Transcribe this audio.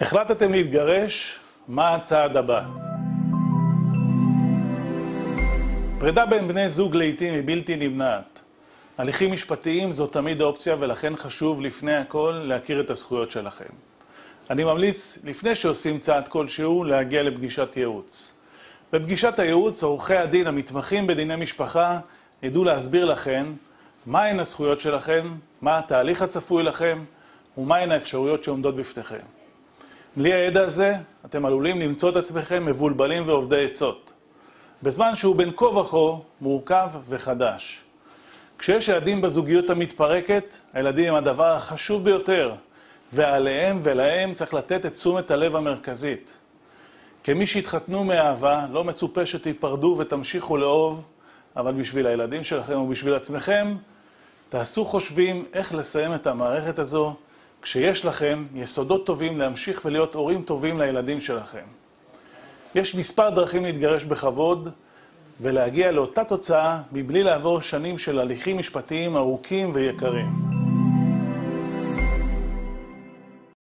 החלטתם להתגרש? מה הצעד הבא? פרידה בין בני זוג לעיתים היא בלתי נמנעת. הליכים משפטיים זו תמיד אופציה ולכן חשוב לפני הכל להכיר את הזכויות שלכם. אני ממליץ, לפני שעושים צעד כלשהו, להגיע לפגישת ייעוץ. בפגישת הייעוץ, עורכי הדין המתמחים בדיני משפחה ידעו להסביר לכם מהן הזכויות שלכם, מה התהליך הצפוי לכם ומהן האפשרויות שעומדות בפניכם. בלי הידע הזה, אתם עלולים למצוא את עצמכם מבולבלים ועובדי עצות. בזמן שהוא בין כה וכה מורכב וחדש. כשיש ילדים בזוגיות המתפרקת, הילדים הם הדבר החשוב ביותר, ועליהם ולהם צריך לתת את תשומת הלב המרכזית. כמי שהתחתנו מאהבה, לא מצופה שתיפרדו ותמשיכו לאהוב, אבל בשביל הילדים שלכם ובשביל עצמכם, תעשו חושבים איך לסיים את המערכת הזו כשיש לכם יסודות טובים להמשיך ולהיות הורים טובים לילדים שלכם. יש מספר דרכים להתגרש בכבוד ולהגיע לאותה תוצאה מבלי לעבור שנים של הליכים משפטיים ארוכים ויקרים.